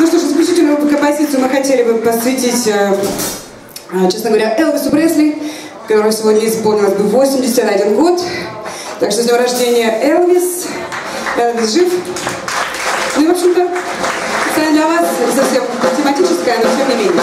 Ну что ж, исключительную композицию мы хотели бы посвятить, э, э, честно говоря, Элвису Пресли, которому сегодня исполнилось бы 81 год. Так что с днем рождения, Элвис. Элвис жив. Ну и, в общем-то, специально для вас совсем тематическая, но тем не менее.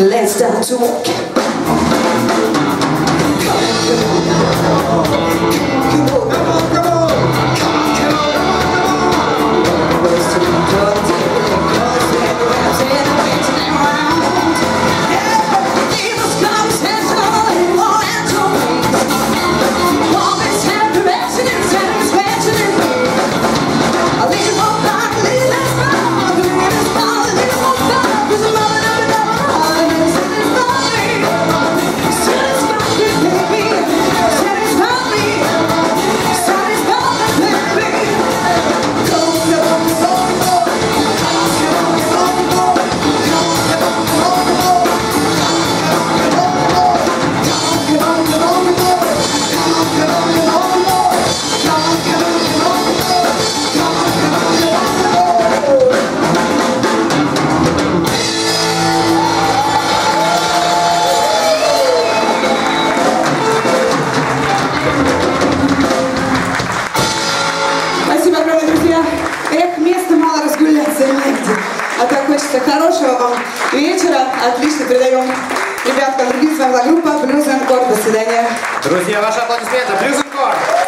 Let's start to walk. Come on, come on. Все, хорошего вам вечера. Отлично передаем ребяткам. Другим с вами была группа Блюз Кор. До свидания. Друзья, ваши аплодисменты. Блюз Кор.